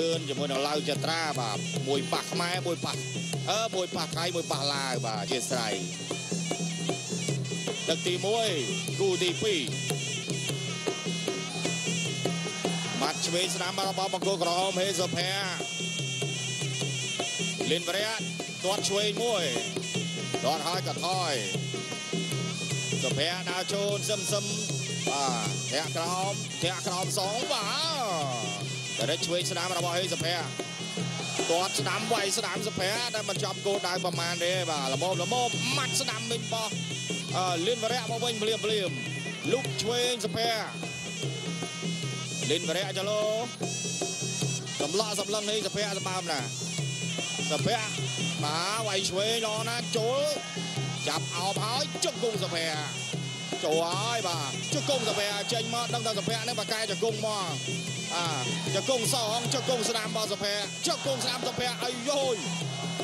ធឿនជាមួយនឹងឡាវចត្រាបាទមួយប៉ះខ្មែរមួយប៉ះអឺមួយប៉ះថៃមួយប៉ះឡាវបាទអធិស្ឋានទឹកទី1គូទី2បាត់ឆ្វេងស្ដាំរបស់បង្គោលក្រហមហេសុភ័ក្រលិនវរៈទាត់ឆ្វេងមួយទាត់ហើយក៏ថយសុភ័ក្រដើរចូលសឹមសឹមបាទធាក់ក្រោមធាក់ក្រោមសងបាទ តែឆ្វេងស្ដាំរបស់ហេសុភ័ក្រទាត់ស្ដាំវាយស្ដាំសុភ័ក្រតែមិនចំគោលដៅប្រមាណទេបាទល្មមល្មមម៉ាត់ស្ដាំវិញបោះអឺលិនវរៈមកវិញភ្លាមភ្លាមលុកឆ្វេងសុភ័ក្រលិនវរៈចលោកំឡក់សម្លឹងនេះសុភ័ក្រសម្បើមណាសុភ័ក្របាទវាយឆ្វេងល្អណាស់ចូលចាប់អោបហើយជុកគង់សុភ័ក្រ ចូលហើយបាទជុកគង់សុភ័ក្រចេញមកដឹងថាសុភ័ក្រនេះបកកែជង្គង់មកអាជង្គង់សងជង្គង់ស្ដាំរបស់សុភ័ក្រជង្គង់ស្ដាំសុភ័ក្រអាយយ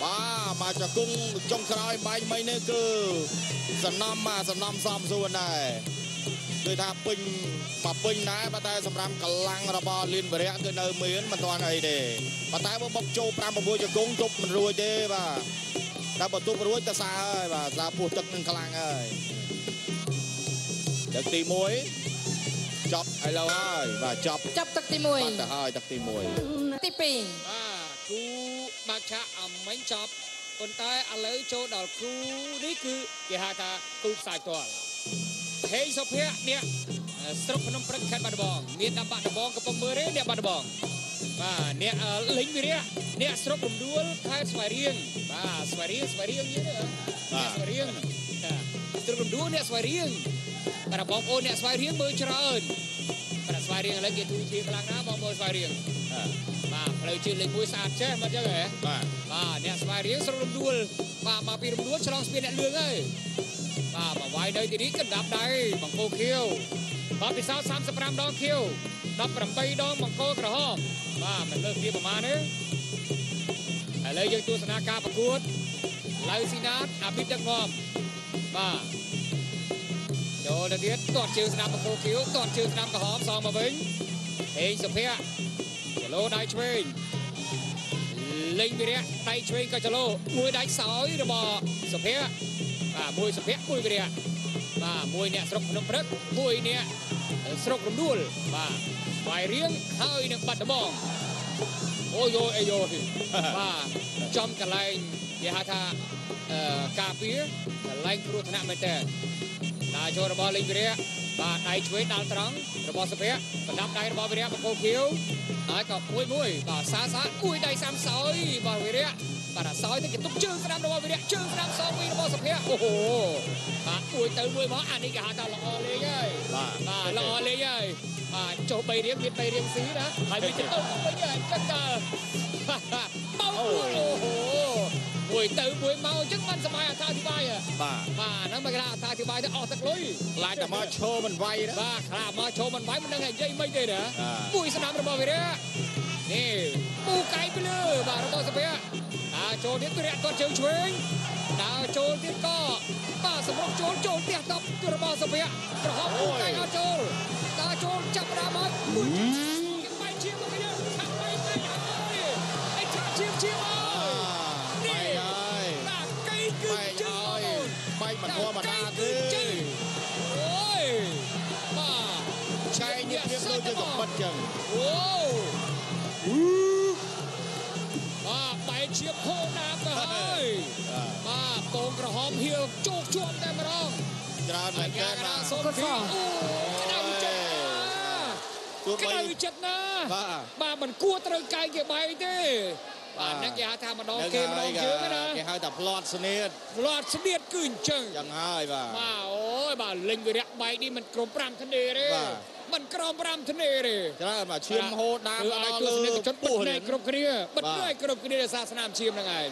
បាទមកជង្គង់ចុងក្រោយបែកមិញនេះគឺសំណំមកសំណំសំសួនដែរគឺថាពេញមកពេញដែរប៉ុន្តែសម្រាប់កម្លាំងរបស់លៀនវរៈគឺនៅមានមិនទាន់អីទេប៉ុន្តែបើបុកចូល5 6ជង្គង់ទប់មិនរួចទេបាទតែបើទប់រួចទៅសារហើយបាទសារពោះទឹកនឹងខ្លាំងហើយ ទឹកទី1ចប់ឥឡូវហើយបាទចប់ចាប់ទឹកទីបាត់ទៅហើយទឹកទី1 1ទី2បាទគូបាក់ឆាអាមិញចប់ប៉ុន្តែឥឡូវចូលដល់គូនេះគឺគេហៅថាគូផ្សាយផ្ទាល់ហេងសុភ័ក្រអ្នកស្រុកភ្នំព្រឹកខេត្តបាត់ដំបងមានដាក់បាត់ដំបងកំពុងមើលទេអ្នកបាត់ដំបងបាទអ្នកលេងវិរៈអ្នកស្រុករំដួលខេត្តស្វាយរៀងបាទស្វាយរៀងស្វាយរៀងយីទេបាទស្វាយរៀង ស្រុករំដួលអ្នកស្វាយរៀងបាទបងប្អូនអ្នកស្វាយរៀងមើលច្រើនបាទស្វាយរៀងឥឡូវគេទូជាខ្លាំងណាស់បងប្អូនស្វាយរៀងបាទផ្លូវជើងលេខ1ស្អាតចេះមិនអញ្ចឹងហ៎បាទបាទអ្នកស្វាយរៀងស្រុករំដួលបាទមកពីរំដួលឆ្លងស្ពានអ្នកលឿងហើយបាទមកវាយនៅទីនេះកណ្ដាប់ដៃបង្គោលខៀវបាទពិសោធន៍35ដងខៀវ18ដងបង្គោលក្រហមបាទមិនលើកវាប្រមាណទេឥឡូវយើងទស្សនាការប្រកួតឡៅស៊ីណាតអាពីតដឹកនាំបាទ ចូលទៅទៀតទាត់ជើងស្ដាំបង្គោលខៀវទាត់ជើងស្ដាំក្រហមសងមកវិញហេងសុភ័ក្រគីឡូដៃឆ្វេងលេងវិរៈដៃឆ្វេងក៏ចលោមួយដៃសោយរបស់សុភ័ក្របាទមួយសុភ័ក្រមួយវិរៈបាទមួយអ្នកស្រុកភ្នំព្រឹកមួយអ្នកស្រុករំដួលបាទស្វាយរៀងហើយនឹងបាត់ដំបងអូយអូយអីយោបាទចំកន្លែងគេហៅថាអឺការពារកន្លែងគ្រោះថ្នាក់មែនតើ ដាចូលរបស់លេងវិរៈបាទដៃឆ្វេងដាល់ត្រង់របស់សុភ័ក្រប្រដាប់ដៃរបស់វិរៈបង្គោលខៀវហើយក៏មួយមួយបាទសាសាមួយដៃសាំសោយបាទវិរៈបាទអាសោយទៅគេទុកជើងស្ដាំរបស់វិរៈជើងស្ដាំសងវិញរបស់សុភ័ក្រអូហូបាទមួយទៅមួយមកអានេះគេហៅថាល្អលេងហើយបាទបាទល្អលេងហើយបាទចុះ3រៀងមាន3រៀងស៊ីណាហើយវាទៅទៅវិញហើយចឹងតើបោកអូហូ មួយទៅមួយមកអញ្ចឹងមិនសម័យអត្ថាធិប្បាយហ៎បាទបាទហ្នឹងមកគេថាអត្ថាធិប្បាយទៅអស់ទឹកលុយខ្លាចតែមកឈរមិនវាយណាបាទខ្លាចមកចូលមិនវាយមិនដឹងថានិយាយមិនទេណាអ่าមួយស្នាមរបស់វិរៈនេះពូកៃពីលើបាទរបស់សុភ័ក្រដើរចូលទៀតវិរៈគាត់ជើងឆ្វេងដើរចូលទៀតក៏បាទសម្រុកចូលចូលផ្ទះតបរបស់សុភ័ក្រប្រហោះពូកៃអត់ចូលដើរចូលចាប់ផ្ដើមមកមួយបាយជាមកវិញឆាប់បាយទៅហើយអីឆាប់ជាជាមកបែ ធម្មតាទេអូយបាទឆែកនេះវាដូចជាកំបិតចឹងអូបាទបែកជាផោណាមទៅហើយបាទពងក្រហមហៀវជោគជាប់តែម្ដងច្រើនមែអានញាទែនរាបាទសូមគីអូក្តៅចិត្តណាទោះក្បីតៅចិត្តណាបាទបាទមិនគួរត្រូវកាយគេបែកទេ បាទហ្នឹងគេហៅថាម្ដងគេម្ដងយើងណាគេហៅថាផ្្លាត់ស្នៀតផ្លាត់ស្នៀតគឺអញ្ចឹងចឹងហើយបាទបាទអូយបាទលេងវិរៈបែកនេះមិនក្រុម5ធ្នេទេបាទមិនក្រុម5ធ្នេទេច្រើនបាទឈាមហូរដាមគឺមកឲ្យដល់ទស្សលើនិកជនបិទពោះភ្នែនេះកគ្រប់គ្នាបិទបាទភ្នែកគ្រប់គ្នាដោយសារស្នាមឈាមហ្នឹងឯង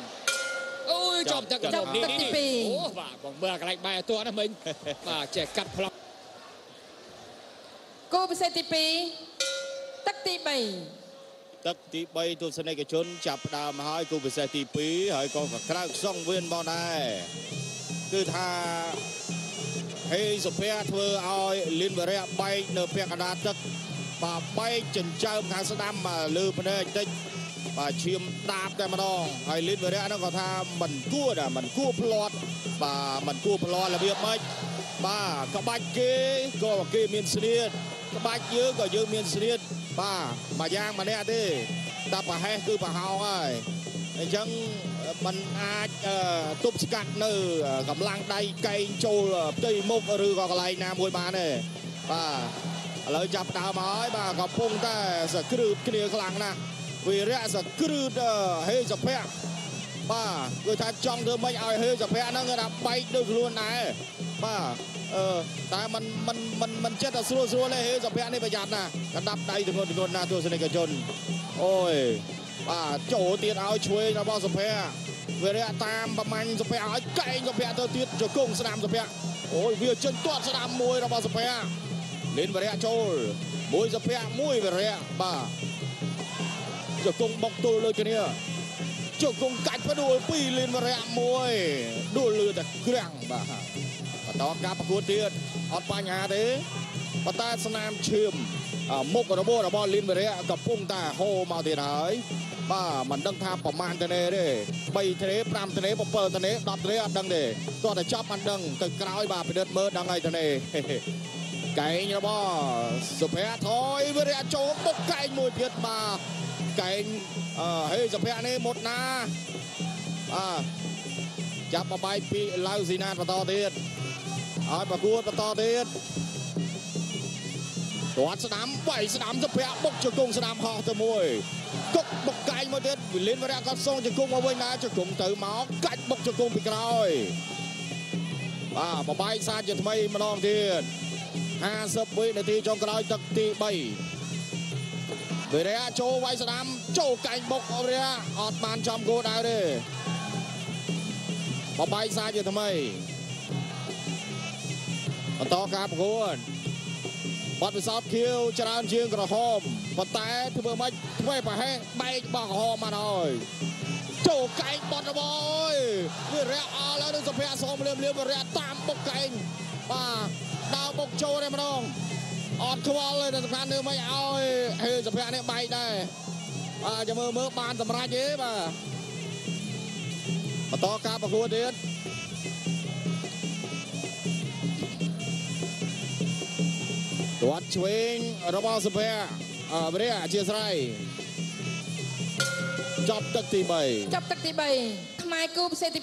អូយចចប់ប់ទឹកចប់នេះទឹកទីនេះពីរអូបាទបងមើលកន្លែងបាយអត់ទាន់ណាមិញបាទចេះកាត់ប្លុកគូពិសេសទី2ទឹកទី3 ទឹកទី3ទស្សនិកជន ចាប់ផ្ដើមហើយគូពិសេសទី2ហើយក៏ក្រៅខ្សងវៀនមកដែរគឺថាហេសុភ័ក្រធ្វើឲ្យលិនវរៈបែកនៅពាក់កណ្ដាលទឹកបាទបែកចិញ្ចើមខាងស្ដាំបាទលើភ្នែកតិចបាទឈាមដាបតែម្ដងហើយលីនវិរៈហ្នឹងក៏ថាមិនគួរដែរមិនគួរផ្លាត់បាទមិនគួរផ្លាត់របៀបម៉េចបាទក្បាច់គេក៏គេមានស្នៀតក្បាច់យើងក៏យើងមានស្នៀត បាទមួយយ៉ាងម្នាក់ទេតែប្រហែសគឺប្រហោងហើយអញ្ចឹងมันអាចអឺទប់ស្កាត់នៅកម្លាំងដៃកែងចូលផ្ទៃមុខឬក៏កន្លែងណាមួយបានទេបាទឥឡូវចាប់ដើមមកហើយបាទកំពុងតែសក្រឺតគ្នាខ្លាំងណាស់វីរៈសក្រឺតហេសភៈ បាទគឺថាចង់ធ្វើម៉េចឲ្យហេសភៈហ្នឹងគេថាបែកដូចខ្លួនដែរបាទអឺតែมันมันมันมันចិត្តតែស្រួលស្រួលទេហេសភៈនេះប្រយ័ត្នណាកណ្ដាប់ដៃទងន់ទងន់ណាទស្សនិកជនអូយបាទចូលទៀតឲ្យឆ្វេងរបស់សុភ័ក្រវិរៈតាមប្រមាញ់សុភ័ក្រឲ្យកែងសុភ័ក្រទៅទៀតជង្គង់ស្ដាំសុភ័ក្រអូយវាចិនទាត់ស្ដាំមួយរបស់សុភ័ក្រលេនវិរៈចូលមួយសុភ័ក្រមួយវិរៈបាទជង្គង់បុកទល់លើគ្នា ជង្គង់កាច់ផ្ដួលពីរលេនវិរៈមួយដួលលឺតែក្រាំងបាទបន្តការប្រកួតទៀតអត់បញ្ហាទេប៉ុន្តែស្នាមឈាមមុខរបួសរបស់លីនវិរៈកំពុងតែហូរមកទៀតហើយបាទមិនដឹងថាប្រមាណទៅទេទេ3ទៅ5ទៅ7ទៅ10ទៅអត់ដឹងទេគាត់តែចាប់មិនដឹងទៅក្រោយបាទពិនិត្យមើលដឹងហើយទៅទេកែងរបស់សុភ័ក្រថយវិរៈចូលបុកកែងមួយទៀតបាទកែង អឺហេសុភ័ក្រនេះមុតណាបាទចាប់បបាយពីឡៅស៊ីណាតបន្តទៀតឲ្យប្រកួតបន្តទៀតទាត់ស្ដាំវាយស្ដាំសុភ័ក្របុកជង្គង់ស្ដាំហោះទៅមួយគុកបុកកែងមកទៀតវិលិនវរៈក៏សងជង្គង់មកវិញដែរជង្គង់ទៅមកកាច់បុកជង្គង់ពីក្រោយបាទបបាយសាជាថ្មីម្ដងទៀត50វិនាទីចុងក្រោយទឹកទី3វិរៈចូលវាយស្ដាំចូលកែងបុកវិរៈអត់បានចំគោលដៅទេបបាយសាជាថ្មីបន្តការប្រកួតបាត់ពិសោធន៍ខៀវច្រើនជាងក្រហមប៉ុន្តែធ្វើម៉េចធ្វើប្រហែលបែកបោះក្រហមមកហើយចូលកែងបាត់របស់អើយវារះអល់ហើយនឹងសុភ័ក្រសមលៀមលៀមរះតាមបុកកែងបាទដើរបុកចូលតែម្ដងអត់ខ្វល់ទេសំខាន់ធ្វើម៉េចឲ្យហេសុភ័ក្រនេះបែកដែរ បាទចាំមើលមើលបានសម្រេចទេបាទបន្តការប្រកួតទៀតទាត់ឆ្វេងរបស់សុភ័ក្រអឺព្រះអធិស្ឋានចប់ទឹកទី3ចប់ទឹកទី3ខ្មែរគូពិសេសទី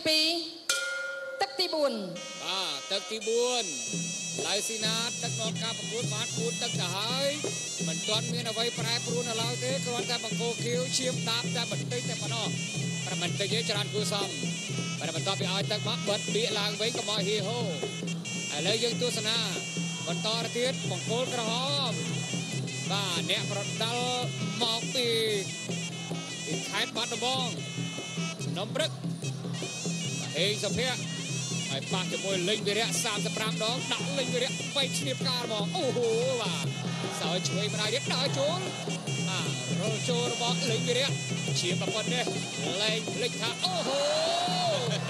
2ទឹកទី4បាទទឹកទី4 ឡៅស៊ីណាតទឹកនាំការប្រកួតបានគួតទឹកទៅហើយមិនទាន់មានអ្វីប្រែប្រួលនៅឡើយទេគ្រាន់តែបង្គោលខៀវឈាមដាបតែបន្តិចតែប៉ុណ្ណោះប្រមិនតិចទេច្រើនគួសមតែបន្ទាប់ពីឲ្យទឹកមកបិទបៀកឡើងវិញកុំឲ្យហៀហូឥឡូវយើងទស្សនាបន្តទៅទៀតបង្គោលក្រហមបាទអ្នកប្រដាល់មកពីពីខេត្តបាត់ដំបងនំព្រឹកហេងសុភ័ក្រ ហើយប៉ះជាមួយលេងវិរៈ35ដងដាក់លេងវិរៈបែកឈ្នៀបការហ្មងអូហូបាទសើឆ្វេងម្ដាយទៀតដើរចូលបាទរលចូលរបស់លេងវិរៈជាប្រពន្ធនេះលេងភ្លេចថាអូហូបាទ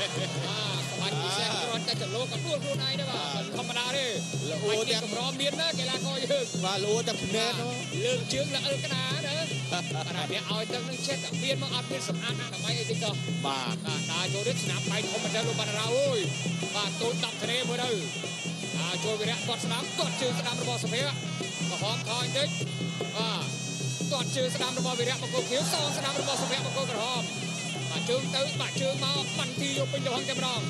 បាច់ពិសេសគ្រាន់តែចលោក៏ដួលខ្លួនឯងដែរបាទធម្មតាទេល្អទាំងកម្រមានណាកីឡាករយើងបាទល្អតែភ្នែកលើកជើងលើអើកណា ណាបាទអ្នកឲ្យទឹកនឹងចិត្តមានមកអត់មានសម្អាតអនាម័យអីទេចុះបាទដើរចូលនេះឆ្នាំបែកធម្មតាលោកបណ្ដារអើយបាទទូច10ធ្នេមើលទៅអាចូលវិរៈគាត់ស្ដាប់គាត់ជើងស្ដាំរបស់សុភ័ក្រក៏ហមខបន្តិចបាទគាត់ជើងស្ដាំរបស់វិរៈបង្គោលខៀវសងស្ដាំរបស់សុភ័ក្របង្គោលក្រហមបាទជើងទៅបាក់ជើងមកបានទីយកពេញទៅហងតែម្ដង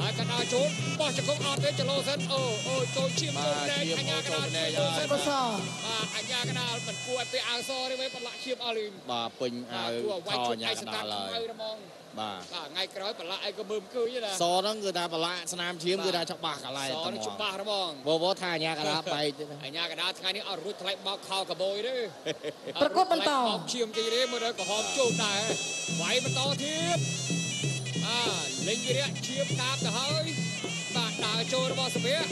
ហើយកណ្ដាលចូលបោះចង្គង់អត់ទេចលោសិនអូអូចូលឈាមចូលណែអញ្ញាកណ្ដាលចូលសិនបសបាទអញ្ញាកណ្ដាលមិនគួរឲ្យពេលអាវសទេវិញបន្លាក់ឈាមអស់លីងបាទពេញអាវខអញ្ញាកណ្ដាលហើយរមងបាទបាទថ្ងៃក្រោយបន្លាក់អីក៏មើលគើញណាសហ្នឹងគឺថាបន្លាក់ស្នាមឈាមគឺថាច្បាស់កន្លែងសនេះច្បាស់រមងបបថាអញ្ញាកណ្ដាលបែកអញ្ញាកណ្ដាលថ្ងៃនេះអត់រួចថ្លៃបោកខោកបយទេប្រកួតបន្តបោកឈាមជិះទេមើលទៅក្រហមជោគដែរវាយបន្តទៀតអា លេងវិរៈឈាមដាបទៅហើយបាទដើរចូលរបស់សុភ័ក្រ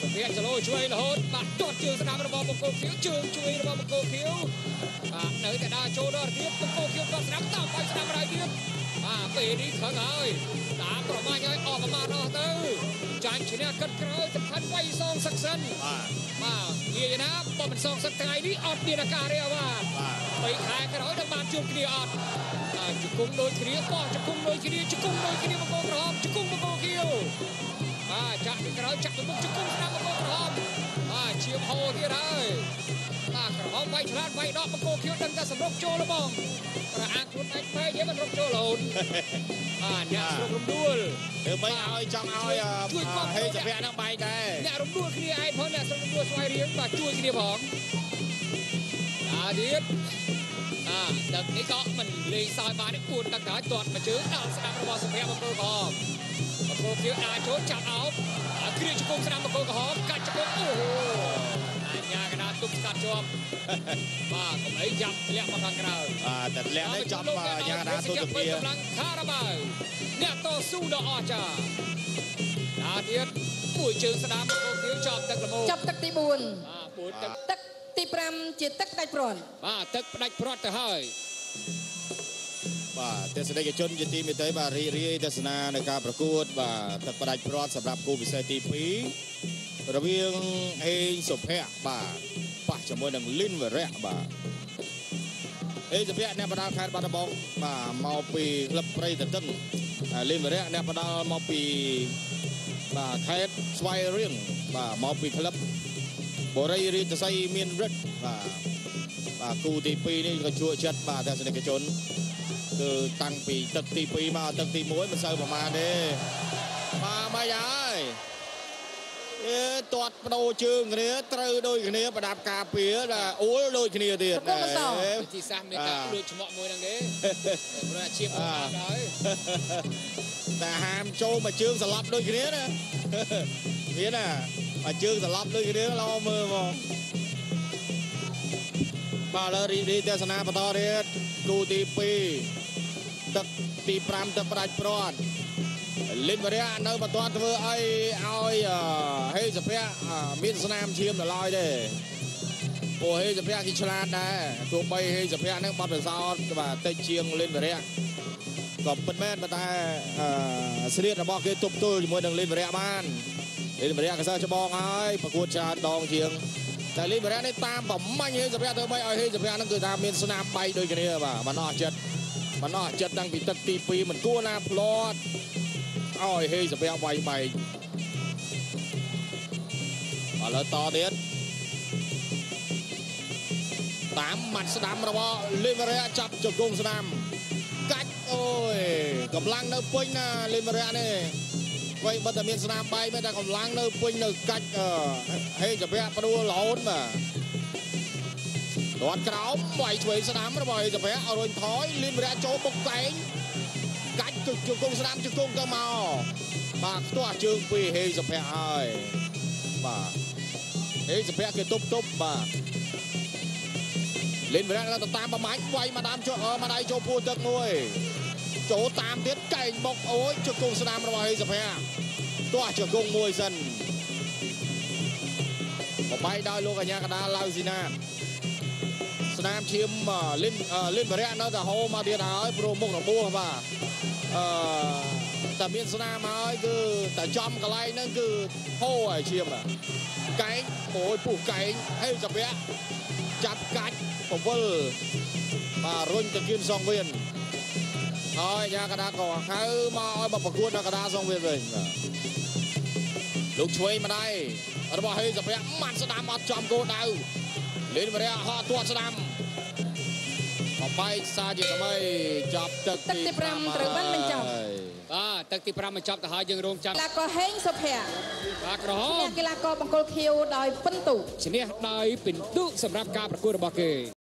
សុភ័ក្រចលោជួយរហូតបាទទាត់ជើងស្ដាំរបស់បង្គោលខៀវជើងជួយរបស់បង្គោលខៀវបាទនៅតែដើរចូលដល់ទៀតបង្គោលខៀវគាត់ស្ដាំតាមបាយស្ដាំរៃទៀតបាទពេលនេះខឹងហើយតាមប្រមាញ់ឲ្យអស់ប្រមាណអស់ទៅចាញ់ឈ្នះកិតក្រោយសំខាន់វៃសងសឹកសិនបាទបាទនិយាយណាបើមិនសងសឹកថ្ងៃនេះអត់មានអាការៈបាទបាទបីខែក្រោយទៅបានជួបគ្នាអត់បាទ ជង្គង់ដូចគ្នាបោះជង្គង់ដូចគ្នាជង្គង់ដូចគ្នាបង្គោលក្រហមជង្គង់បង្គោលខៀវបាទចាក់ពីក្រោយចាក់ទៅមុខជង្គង់ស្ដាំបង្គោលក្រហមបាទឈាមហូរទៀតហើយបាទក្រហមវាយឆ្លាតវាយដកបង្គោលខៀវដឹងតែសម្រុកចូលលបងប្រអាងខ្លួនឯងពេកយើងមិនរកចូលរហូតបាទអ្នកស្រុករំដួលធ្វើមិនឲ្យចង់ឲ្យអឺជួយគាំទ្រហេសុភ័ក្រនឹងបែកដែរអ្នករំដួលគ្នាឯងផងអ្នកស្រុករំដួលស្វ័យរៀងបាទជួយគ្នាផងអាទៀតអា ទឹកនេះក៏មិនលេងសើចបានទេគួរទឹកទៅឲ្យទាត់មកជើងដល់ស្ដាប់របស់សុភ័ក្របង្គោលក្រហមបង្គោលខៀវអាចចូលចាប់អោបអាគ្រាជង្គង់ស្ដាប់បង្គោលក្រហមកាច់ជង្គង់អូហូអញ្ញាកណាទុកស្កាត់ជាប់បាទកុំអីចាប់ធ្លាក់មកខាងក្រៅបាទតែលាក់នេះចំយ៉ាងណាទូទៅវាកម្លាំងខារ៉ាបាវអ្នកតស៊ូដ៏អស្ចារ្យអាទៀតមួយជើងស្ដាំបង្គោលខៀវចាប់ទឹកល្មមចាប់ទឹកទីបាទពួនទឹក4ទឹក ទី5ជាទឹកដាច់ព្រាន់បាទទឹកផ្ដាច់ព្រាត់ទៅហើយបាទទស្សនិកជនជាទីមេត្រីបាទរីករាយទស្សនានៅការប្រកួត បាទទឹកផ្ដាច់ព្រាត់សម្រាប់គូពិសេសទី2រវាងហេងសុភ័ក្របាទប៉ះជាមួយនឹងលីនវរៈបាទហេងសុភ័ក្រអ្នកបដាល់ខេត្តបាត់ដំបងបាទមកពីក្លឹបព្រៃតន្ទឹងហើយលីនវរៈអ្នកបដាល់មកពីបាទខេត្តស្វាយរៀងបាទមកពីក្លឹប បូរីរាជសីមានរិទ្ធបាទបាទគូទី2នេះក៏ជួចិត្តបាទទស្សនិកជនគឺតាំងពីទឹកទី2មកទឹកទី1មិនសូវប្រហែលទេបាទមិនហើយអេទាត់បដូរជើងគ្នាត្រូវដូចគ្នាប្រដាប់ការពារបាទអ៊ូលដូចគ្នាទៀតប្រកបបន្តអេវិធីសាស្ត្រមានការអាលួចឆ្មក់មួយហ្នឹងគេព្រោះអាជីពមកបានហើយតែហាមចូលមកជើងស្លាប់ដូចគ្នាណាមានណា មកជើងស្លាប់ដូចគ្នាឡោមើលមកបាទឥឡូវរីករាយទេសនាបន្តទៀតគូទី2ទឹកទី5ទឹកផ្ដាច់ព្រាត់លិនវរៈនៅបន្តធ្វើអីឲ្យអឺហេសុភ័ក្រអឺមានស្នាមឈាមដល់ឡើយទេពួកហេសុភ័ក្រគេឆ្លាតដែរទោះបីហេសុភ័ក្រហ្នឹងបាត់ពិសោធន៍បាទតិចជាងលិនវរៈក៏ពិតមែនប៉ុន្តែអឺស្រៀតរបស់គេទប់ទល់ជាមួយនឹងលីនវរៈបាន លីនវរៈក៏សើច្បងហើយប្រកួតច្រើនដងជាងតែលីនវរៈនេះតាមប្រមាញ់ហេសុភ័ក្រធ្វើម៉េចឲ្យហេសុភ័ក្រហ្នឹងគឺថាមានស្នាមបែកដូចគ្នាបាទមិនអស់ចិត្តមិនអស់ចិត្តតាំងពីទឹកទី2មិនគួរណាផ្លាត់ឲ្យហេសុភ័ក្រវាយបែកឥឡូវតទៀតតាមម៉ាត់ស្ដាំរបស់លីនវរៈចាប់ជង្គង់ស្ដាំកាច់អូយកម្លាំងនៅពេញណាលីមរៈនេះ អ្វីបើតែមានស្នាមបាយមែនតែកម្លាំងនៅពេញនៅកាច់អឺហេចភៈព្រួលរហូតបាទទាត់ក្រោមវាយឆ្វេងស្ដាំរបស់ហេចភៈអរុញថយលីមរៈចូលបុកកែងកាច់ជង្គង់ស្ដាំជង្គង់ទៅមកបាទខ្ទាស់ជើងពីហេចភៈហើយបាទហេចភៈគេទប់ទប់បាទលេនវរៈទៅតាមប្រមាញ់វាយមកតាមចូលមកដៃចូលពួរទឹកមួយ ចូលតាមទៀតកែងបុកអូយជង្គង់ស្ដាំរបស់ហេសុភ័ក្រទាស់ជង្គង់មួយសិនបបាយដោយលោកអញ្ញាកដាឡៅស៊ីណាតស្នាមឈាមអឺលិនអឺលិនវរៈនៅតែហូរមកទៀតហើយព្រោះមុខរបួសបាទអឺតែមានស្នាមហើយគឺតែចំកន្លែងហ្នឹងគឺហូរហើយឈាមបាទកែងអូយពុះកែងហេសុភ័ក្រចាប់កាច់ពវលបាទរុញទៅគៀនសងវៀន ហើយយ៉ាកដាក៏ហៅមកឲ្យមកប្រកួតនៅកដាសងវៀនវិញបាទលោកឆ្វេងម្ដាយរបស់ហេសភ័ក្រម៉ាត់ស្ដាំអត់ចំគោលដៅលេនវរៈហោះទាត់ស្ដាំបបែកសាជាថ្មីចាប់ទឹកទឹកទីប្រាំត្រូវបានបញ្ចប់ហើយបាទទឹកទី5មកចាប់ទៅហើយយើងរងចាំកីឡាករហេងសុភ័ក្របាទក្រហឈ្នះមកីឡាករបង្គោលខៀវដោយពិន្ទុឈ្នះដោយពិន្ទុសម្រាប់ការប្រកួតរបស់គេ